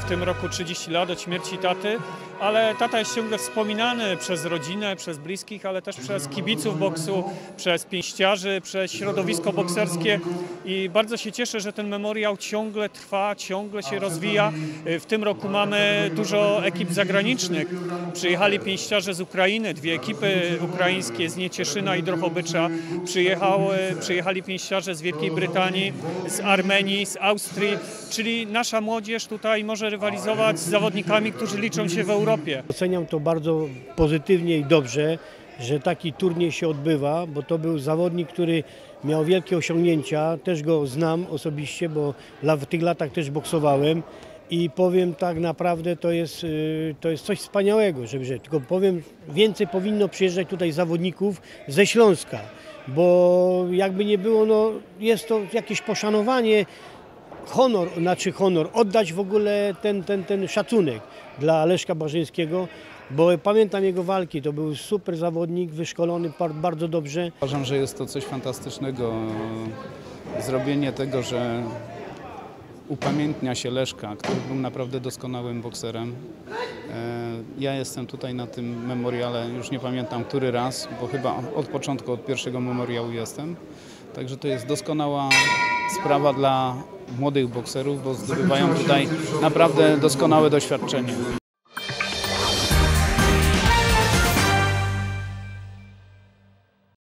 w tym roku 30 lat od śmierci taty, ale tata jest ciągle wspominany przez rodzinę, przez bliskich, ale też przez kibiców boksu, przez pięściarzy, przez środowisko bokserskie i bardzo się cieszę, że ten memoriał ciągle trwa, ciągle się rozwija. W tym roku mamy dużo ekip zagranicznych. Przyjechali pięściarze z Ukrainy, dwie ekipy ukraińskie z Niecieszyna i Drohobycza. Przyjechały, przyjechali pięściarze z Wielkiej Brytanii, z Armenii, z Austrii, czyli nasza młodzież tutaj może rywalizować z zawodnikami, którzy liczą się w Europie. Oceniam to bardzo pozytywnie i dobrze, że taki turniej się odbywa, bo to był zawodnik, który miał wielkie osiągnięcia. Też go znam osobiście, bo w tych latach też boksowałem. I powiem tak naprawdę to jest, y, to jest coś wspaniałego, że, że tylko powiem, więcej powinno przyjeżdżać tutaj zawodników ze Śląska, bo jakby nie było, no jest to jakieś poszanowanie honor, znaczy honor, oddać w ogóle ten, ten, ten szacunek dla Leszka Barzyńskiego, bo pamiętam jego walki, to był super zawodnik, wyszkolony bardzo dobrze. Uważam, że jest to coś fantastycznego. Zrobienie tego, że upamiętnia się Leszka, który był naprawdę doskonałym bokserem. E, Ja jestem tutaj na tym memoriale, już nie pamiętam który raz, bo chyba od początku, od pierwszego memoriału jestem. Także to jest doskonała sprawa dla młodych bokserów, bo zdobywają tutaj naprawdę doskonałe doświadczenie.